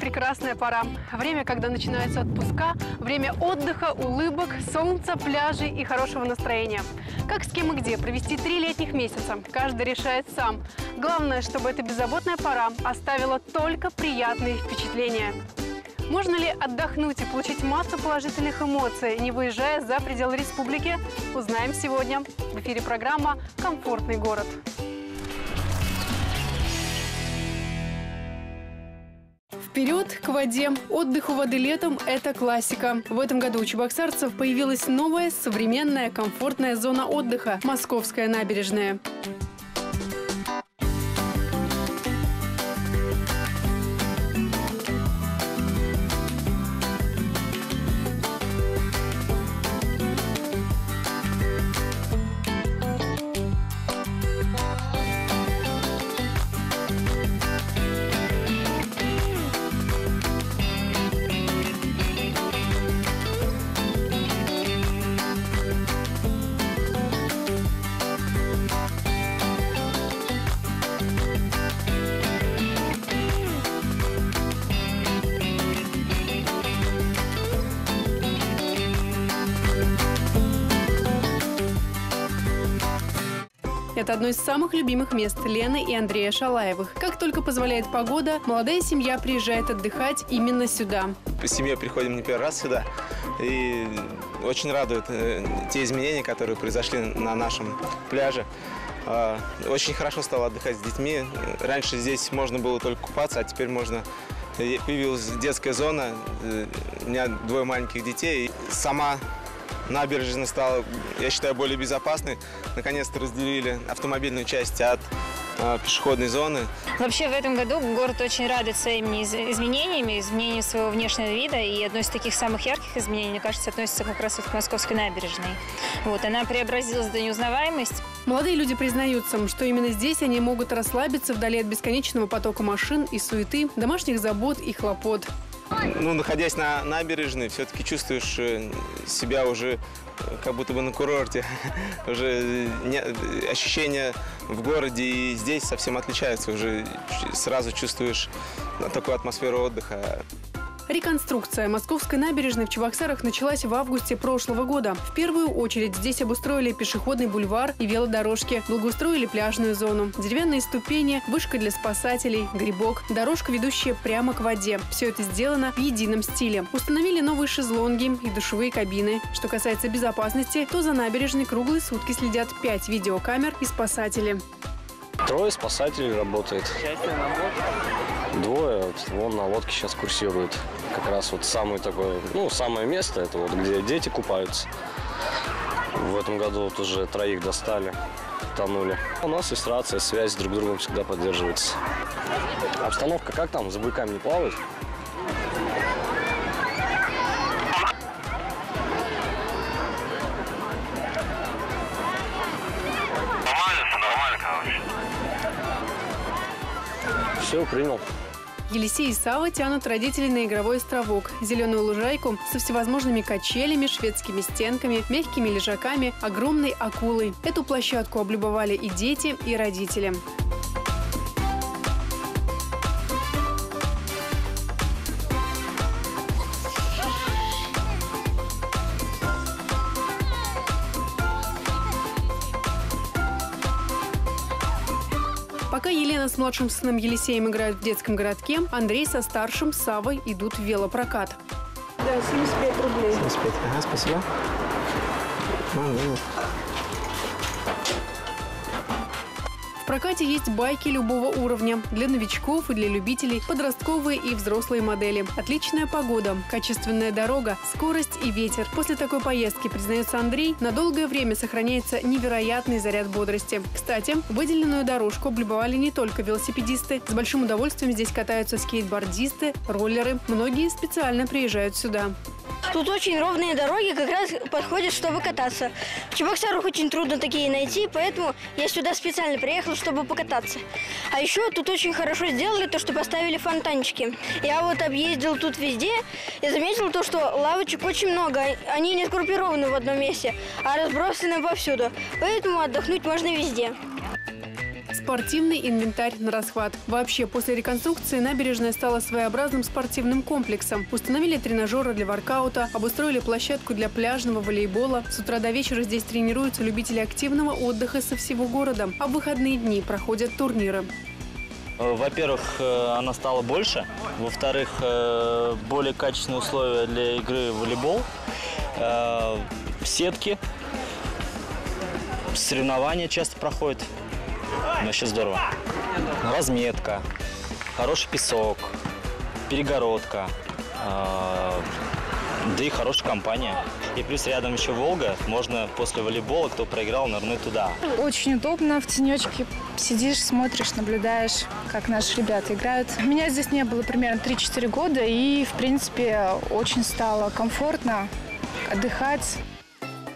Прекрасная пора. Время, когда начинаются отпуска, время отдыха, улыбок, солнца, пляжей и хорошего настроения. Как с кем и где провести три летних месяца, каждый решает сам. Главное, чтобы эта беззаботная пора оставила только приятные впечатления. Можно ли отдохнуть и получить массу положительных эмоций, не выезжая за пределы республики? Узнаем сегодня. В эфире программа «Комфортный город». Вперед к воде! Отдых у воды летом – это классика. В этом году у чебоксарцев появилась новая, современная, комфортная зона отдыха – Московская набережная. Это одно из самых любимых мест Лены и Андрея Шалаевых. Как только позволяет погода, молодая семья приезжает отдыхать именно сюда. С семьей приходим не первый раз сюда. И очень радуют э, те изменения, которые произошли на нашем пляже. Э, Очень хорошо стало отдыхать с детьми. Раньше здесь можно было только купаться, а теперь можно... Появилась детская зона, э, у меня двое маленьких детей. Сама набережная стала, я считаю, более безопасной. Наконец-то разделили автомобильную часть от э, пешеходной зоны. Вообще в этом году город очень радует своими из- изменениями, изменением своего внешнего вида. И одно из таких самых ярких изменений, мне кажется, относится как раз вот к Московской набережной. Вот, она преобразилась до неузнаваемости. Молодые люди признаются, что именно здесь они могут расслабиться вдали от бесконечного потока машин и суеты, домашних забот и хлопот. Ну, находясь на набережной, все-таки чувствуешь э, себя уже э, как будто бы на курорте. Уже э, не- ощущения в городе и здесь совсем отличаются. Уже сразу чувствуешь такую атмосферу отдыха. Реконструкция Московской набережной в Чебоксарах началась в августе прошлого года. В первую очередь здесь обустроили пешеходный бульвар и велодорожки, благоустроили пляжную зону, деревянные ступени, вышка для спасателей, грибок, дорожка, ведущая прямо к воде. Все это сделано в едином стиле. Установили новые шезлонги и душевые кабины. Что касается безопасности, то за набережной круглые сутки следят пять видеокамер и спасатели. Трое спасателей работает. Двое, вот, вон на лодке сейчас курсируют. Как раз вот самый такой, ну, самое место, это вот где дети купаются. В этом году вот уже троих достали, тонули. У нас есть рация, связь друг с другом всегда поддерживается. Обстановка как там, за буйками не плавают? Все, принял. Елисей и Сава тянут родителей на игровой островок, зеленую лужайку со всевозможными качелями, шведскими стенками, мягкими лежаками, огромной акулой. Эту площадку облюбовали и дети, и родители. Младшим сыном Елисеем играют в детском городке, Андрей со старшим Савой идут в велопрокат. Да, 75 рублей. 75, ага, спасибо. В прокате есть байки любого уровня. Для новичков и для любителей, подростковые и взрослые модели. Отличная погода, качественная дорога, скорость и ветер. После такой поездки, признается Андрей, на долгое время сохраняется невероятный заряд бодрости. Кстати, выделенную дорожку облюбовали не только велосипедисты. С большим удовольствием здесь катаются скейтбордисты, роллеры. Многие специально приезжают сюда. Тут очень ровные дороги, как раз подходят, чтобы кататься. В Чебоксарах очень трудно такие найти, поэтому я сюда специально приехал, чтобы покататься. А еще тут очень хорошо сделали то, что поставили фонтанчики. Я вот объездил тут везде и заметил то, что лавочек очень много. Они не сгруппированы в одном месте, а разбросаны повсюду. Поэтому отдохнуть можно везде. Спортивный инвентарь на расхват. Вообще, после реконструкции набережная стала своеобразным спортивным комплексом. Установили тренажеры для воркаута, обустроили площадку для пляжного волейбола. С утра до вечера здесь тренируются любители активного отдыха со всего города. А в выходные дни проходят турниры. Э, Во-первых, э, она стала больше. Во-вторых, э, более качественные условия для игры в волейбол. Сетки. Соревнования часто проходят. Вообще здорово. Разметка. Хороший песок. Перегородка. э, Да и хорошая компания. И плюс рядом еще Волга. Можно после волейбола, кто проиграл, нырнуть туда. Очень удобно, в тенечке сидишь, смотришь, наблюдаешь, как наши ребята играют. Меня здесь не было примерно 3-4 года, и, в принципе, очень стало комфортно отдыхать.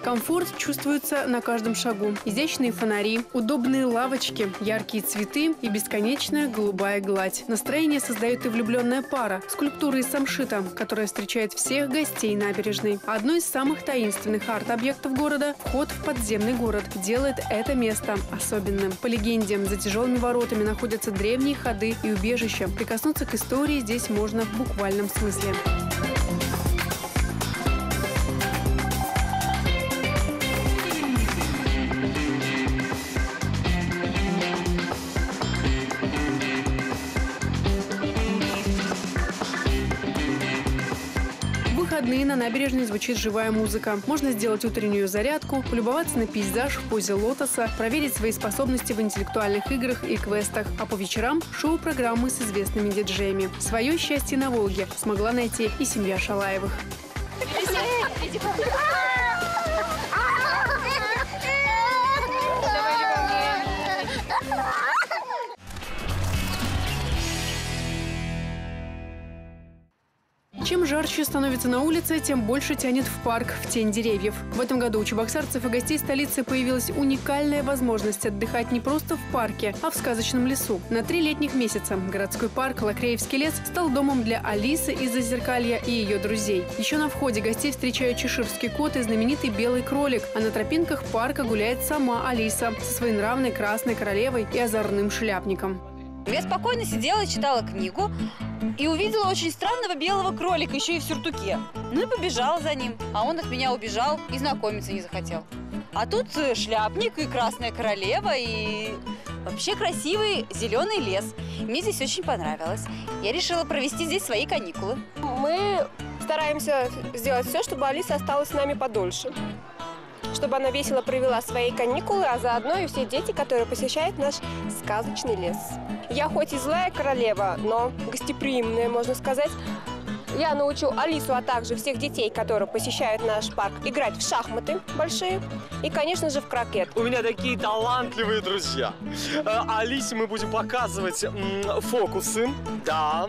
Комфорт чувствуется на каждом шагу. Изящные фонари, удобные лавочки, яркие цветы и бесконечная голубая гладь. Настроение создает и влюбленная пара – скульптура из самшита, которая встречает всех гостей набережной. Одно из самых таинственных арт-объектов города – вход в подземный город – делает это место особенным. По легенде, за тяжелыми воротами находятся древние ходы и убежища. Прикоснуться к истории здесь можно в буквальном смысле. Выходные на набережной звучит живая музыка. Можно сделать утреннюю зарядку, полюбоваться на пейзаж в позе лотоса, проверить свои способности в интеллектуальных играх и квестах. А по вечерам – шоу-программы с известными диджеями. Свое счастье на Волге смогла найти и семья Шалаевых. Чем жарче становится на улице, тем больше тянет в парк, в тень деревьев. В этом году у чебоксарцев и гостей столицы появилась уникальная возможность отдыхать не просто в парке, а в сказочном лесу. На три летних месяца городской парк Лакреевский лес стал домом для Алисы из Зазеркалья и ее друзей. Еще на входе гостей встречают чеширский кот и знаменитый белый кролик, а на тропинках парка гуляет сама Алиса со своей нравной красной королевой и озорным шляпником. Я спокойно сидела, читала книгу и увидела очень странного белого кролика, еще и в сюртуке. Ну и побежала за ним, а он от меня убежал и знакомиться не захотел. А тут э, шляпник и красная королева, и вообще красивый зеленый лес. Мне здесь очень понравилось. Я решила провести здесь свои каникулы. Мы стараемся сделать все, чтобы Алиса осталась с нами подольше. Чтобы она весело провела свои каникулы, а заодно и все дети, которые посещают наш сказочный лес. Я хоть и злая королева, но гостеприимная, можно сказать. Я научу Алису, а также всех детей, которые посещают наш парк, играть в шахматы большие и, конечно же, в крокет. У меня такие талантливые друзья. Э, Алисе мы будем показывать фокусы, да.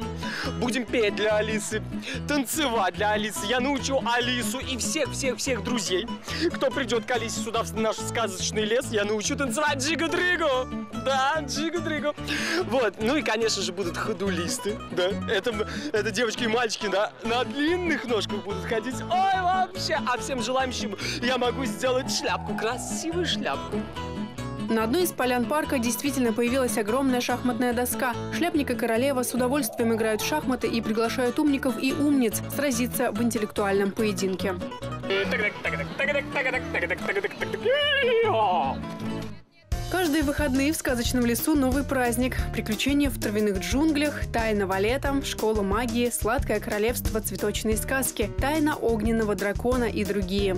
Будем петь для Алисы, танцевать для Алисы. Я научу Алису и всех-всех-всех друзей, кто придет к Алисе сюда, в наш сказочный лес, я научу танцевать джига-дригу. Да, джига-дригу. Вот, ну и, конечно же, будут ходулисты, да. Это, это девочки и мальчики на, на длинных ножках будут ходить. Ой, вообще. А всем желающим я могу сделать шляпку, красивую шляпку. На одной из полян парка действительно появилась огромная шахматная доска. Шляпник и королева с удовольствием играют в шахматы и приглашают умников и умниц сразиться в интеллектуальном поединке. Каждые выходные в сказочном лесу новый праздник. Приключения в травяных джунглях, тайна валета, школа магии, сладкое королевство цветочные сказки, тайна огненного дракона и другие.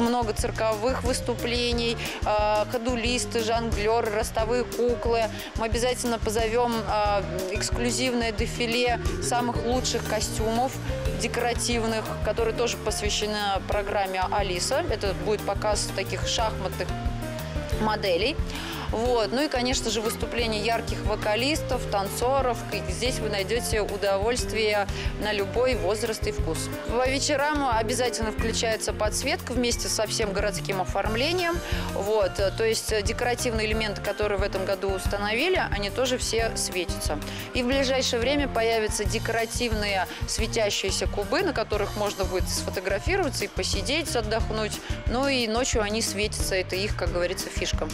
Много цирковых выступлений, э, ходулисты, жонглеры, ростовые куклы. Мы обязательно позовем э, эксклюзивное дефиле самых лучших костюмов декоративных, которые тоже посвящены программе Алиса. Это будет показ таких шахматных моделей. Вот. Ну и, конечно же, выступления ярких вокалистов, танцоров. Здесь вы найдете удовольствие на любой возраст и вкус. По вечерам обязательно включается подсветка вместе со всем городским оформлением. Вот. То есть декоративные элементы, которые в этом году установили, они тоже все светятся. И в ближайшее время появятся декоративные светящиеся кубы, на которых можно будет сфотографироваться и посидеть, отдохнуть. Ну и ночью они светятся. Это их, как говорится, фишка.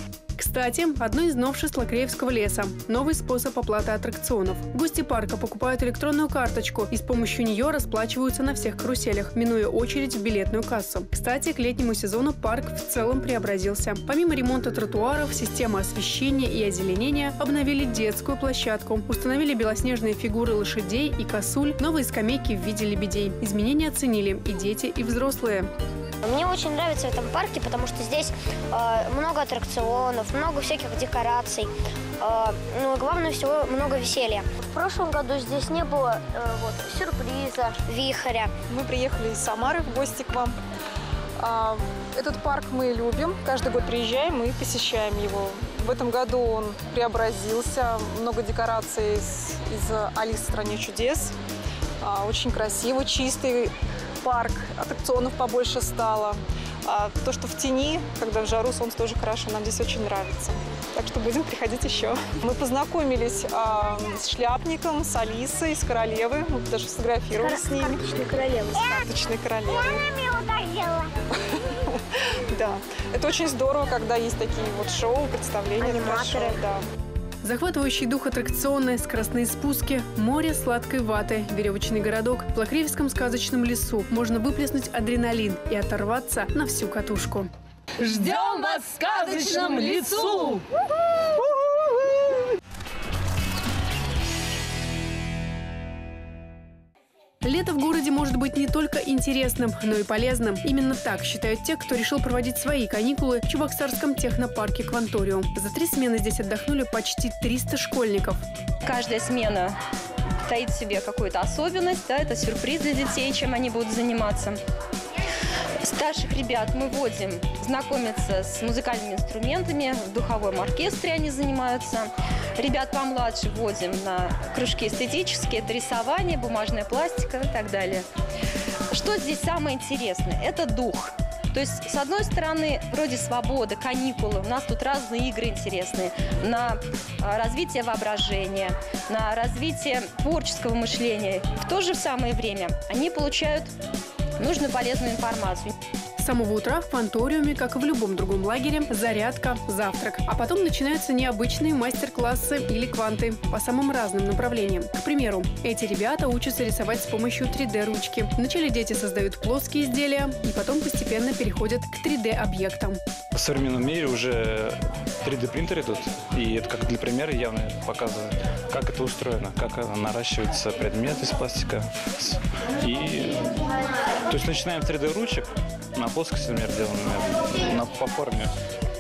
Кстати, одно из новшеств Лакреевского леса – новый способ оплаты аттракционов. Гости парка покупают электронную карточку и с помощью нее расплачиваются на всех каруселях, минуя очередь в билетную кассу. Кстати, к летнему сезону парк в целом преобразился. Помимо ремонта тротуаров, системы освещения и озеленения обновили детскую площадку, установили белоснежные фигуры лошадей и косуль, новые скамейки в виде лебедей. Изменения оценили и дети, и взрослые. Мне очень нравится в этом парке, потому что здесь э, много аттракционов, много всяких декораций. Э, ну, и главное всего, много веселья. В прошлом году здесь не было э, вот, сюрприза, вихря. Мы приехали из Самары в гости к вам. А, этот парк мы любим. Каждый год приезжаем и посещаем его. В этом году он преобразился. Много декораций из, из «Алисы в стране чудес». А, очень красиво, чистый парк, аттракционов побольше стало. А то, что в тени, когда в жару солнце тоже хорошо, нам здесь очень нравится. Так что будем приходить еще. Мы познакомились а, с шляпником, с Алисой, с королевой. Мы даже сфотографировались с ними. Карточной королевой. С карточной королевой. Да. Это очень здорово, когда есть такие вот шоу, представления. Аниматоры. Хорошо, да. Захватывающий дух аттракционы, скоростные спуски, море сладкой ваты, веревочный городок. В Плакревском сказочном лесу можно выплеснуть адреналин и оторваться на всю катушку. Ждем вас в сказочном лесу! Лето в городе может быть не только интересным, но и полезным. Именно так считают те, кто решил проводить свои каникулы в Чебоксарском технопарке «Кванториум». За три смены здесь отдохнули почти 300 школьников. Каждая смена таит в себе какую-то особенность, да, это сюрприз для детей, чем они будут заниматься. Старших ребят мы водим знакомиться с музыкальными инструментами, в духовом оркестре они занимаются. Ребят помладше вводим на кружки эстетические, это рисование, бумажная пластика и так далее. Что здесь самое интересное? Это дух. То есть, с одной стороны, вроде свобода, каникулы, у нас тут разные игры интересные на а, развитие воображения, на развитие творческого мышления. В то же самое время они получают нужную полезную информацию. С самого утра в Фанториуме, как и в любом другом лагере, зарядка, завтрак. А потом начинаются необычные мастер-классы или кванты по самым разным направлениям. К примеру, эти ребята учатся рисовать с помощью 3D-ручки. Вначале дети создают плоские изделия и потом постепенно переходят к 3D-объектам. В современном мире уже 3D-принтеры идут, и это как для примера явно показывает, как это устроено, как наращивается предмет из пластика. И, то есть начинаем 3D-ручек, на плоскости, например, делаем, на, по форме.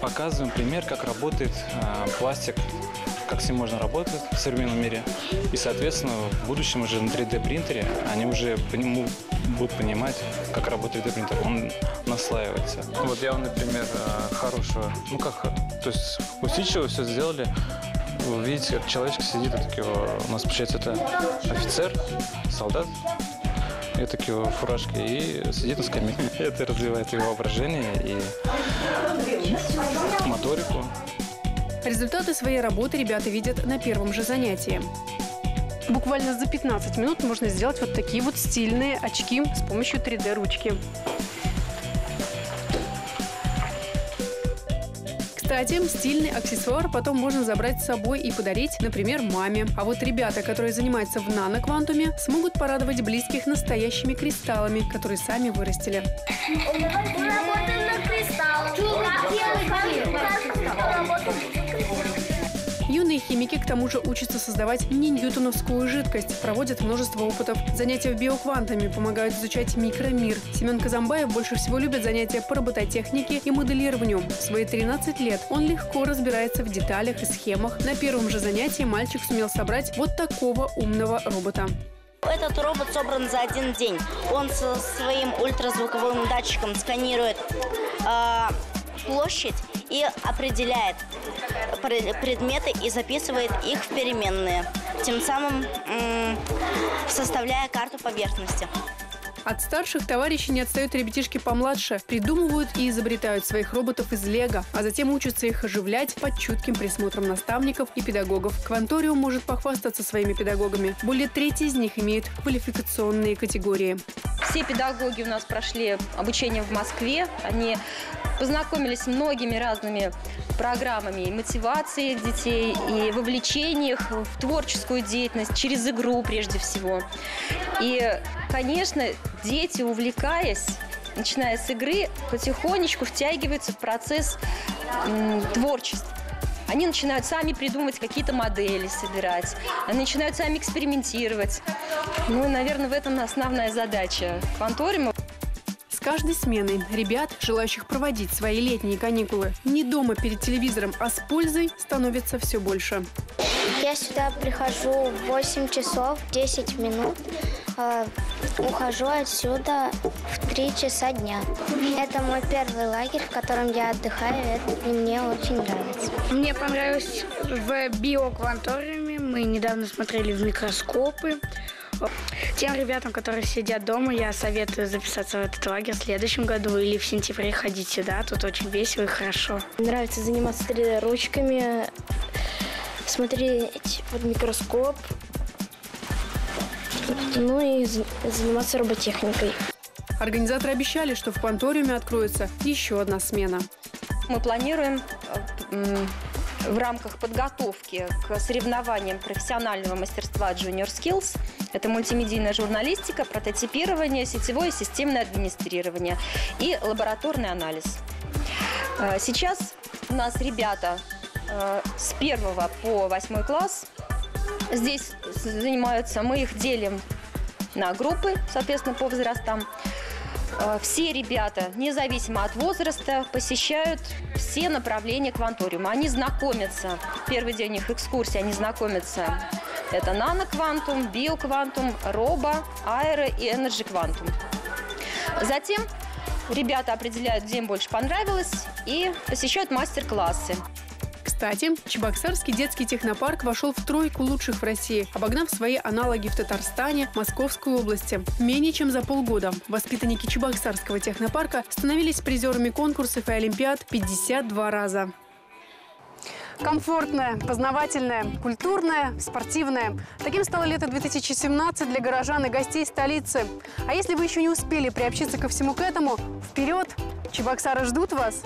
Показываем пример, как работает э, пластик, как с ним можно работать в современном мире. И, соответственно, в будущем уже на 3D-принтере они уже по нему будут понимать, как работает 3D-принтер. Он наслаивается. Вот я, например, хорошего, ну как, то есть усидчиво все сделали. Вы видите, как человечек сидит, и такие, у нас, получается, это офицер, солдат, и такие фуражки, и сидит на скамейке. Это развивает его воображение и моторику. Результаты своей работы ребята видят на первом же занятии. Буквально за 15 минут можно сделать вот такие вот стильные очки с помощью 3D-ручки. Кстати, стильный аксессуар потом можно забрать с собой и подарить, например, маме. А вот ребята, которые занимаются в нано-квантуме, смогут порадовать близких настоящими кристаллами, которые сами вырастили. Мы работаем на кристаллах. Юные химики к тому же учатся создавать не ньютоновскую жидкость, проводят множество опытов. Занятия в биоквантами помогают изучать микромир. Семен Казамбаев больше всего любит занятия по робототехнике и моделированию. В свои 13 лет он легко разбирается в деталях и схемах. На первом же занятии мальчик сумел собрать вот такого умного робота. Этот робот собран за один день. Он со своим ультразвуковым датчиком сканирует э, площадь и определяет предметы и записывает их в переменные, тем самым составляя карту поверхности. От старших товарищей не отстают ребятишки помладше, придумывают и изобретают своих роботов из лего, а затем учатся их оживлять под чутким присмотром наставников и педагогов. Кванториум может похвастаться своими педагогами. Более трети из них имеют квалификационные категории. Все педагоги у нас прошли обучение в Москве. Они познакомились с многими разными программами и мотивации детей, и вовлечения их в творческую деятельность через игру прежде всего. И, конечно, дети, увлекаясь, начиная с игры, потихонечку втягиваются в процесс творчества. Они начинают сами придумывать какие-то модели, собирать. Они начинают сами экспериментировать. Ну, наверное, в этом основная задача кванториума. С каждой сменой ребят, желающих проводить свои летние каникулы не дома перед телевизором, а с пользой, становится все больше. Я сюда прихожу в 8 часов 10 минут. Э, Ухожу отсюда в 3 часа дня. Это мой первый лагерь, в котором я отдыхаю, это- и мне очень нравится. Мне понравилось в биокванториуме. Мы недавно смотрели в микроскопы. Тем ребятам, которые сидят дома, я советую записаться в этот лагерь в следующем году или в сентябре ходить сюда. Тут очень весело и хорошо. Нравится заниматься 3D-ручками, смотреть под микроскоп, ну и за- заниматься роботехникой. Организаторы обещали, что в кванториуме откроется еще одна смена. Мы планируем э, в рамках подготовки к соревнованиям профессионального мастерства Junior Skills. Это мультимедийная журналистика, прототипирование, сетевое и системное администрирование и лабораторный анализ. Э, Сейчас у нас ребята э, с первого по восьмой класс здесь занимаются. Мы их делим на группы, соответственно, по возрастам. Э, Все ребята, независимо от возраста, посещают все направления кванториума. Они знакомятся, первый день их экскурсии, они знакомятся. Это наноквантум, биоквантум, робо, аэро и энерджи квантум. Затем ребята определяют, где им больше понравилось, и посещают мастер-классы. Кстати, Чебоксарский детский технопарк вошел в тройку лучших в России, обогнав свои аналоги в Татарстане, Московской области. Менее чем за полгода воспитанники Чебоксарского технопарка становились призерами конкурсов и олимпиад 52 раза. Комфортное, познавательное, культурное, спортивное. Таким стало лето 2017 для горожан и гостей столицы. А если вы еще не успели приобщиться ко всему к этому, вперед! Чебоксары ждут вас!